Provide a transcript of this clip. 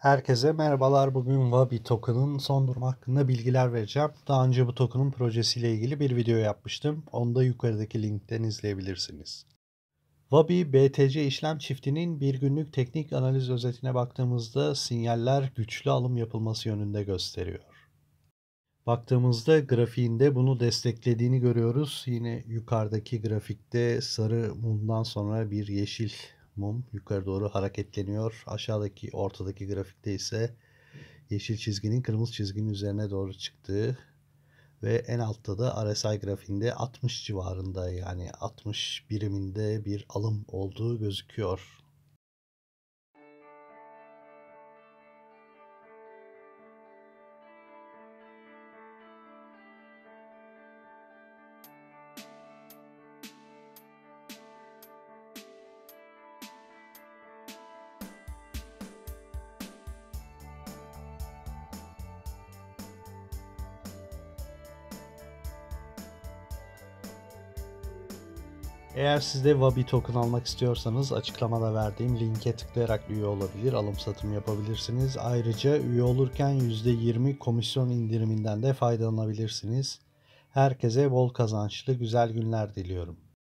Herkese merhabalar. Bugün Wabi token'ın son durumu hakkında bilgiler vereceğim. Daha önce bu token'ın projesiyle ilgili bir video yapmıştım. Onu da yukarıdaki linkten izleyebilirsiniz. Wabi BTC işlem çiftinin bir günlük teknik analiz özetine baktığımızda sinyaller güçlü alım yapılması yönünde gösteriyor. Baktığımızda grafiğinde bunu desteklediğini görüyoruz. Yine yukarıdaki grafikte sarı mumdan sonra bir yeşil mum yukarı doğru hareketleniyor. Aşağıdaki ortadaki grafikte ise yeşil çizginin kırmızı çizginin üzerine doğru çıktığı ve en altta da RSI grafiğinde 60 civarında yani 60 biriminde bir alım olduğu gözüküyor. Eğer siz de Wabi token almak istiyorsanız açıklamada verdiğim linke tıklayarak üye olabilir, alım satım yapabilirsiniz. Ayrıca üye olurken %20 komisyon indiriminden de faydalanabilirsiniz. Herkese bol kazançlı güzel günler diliyorum.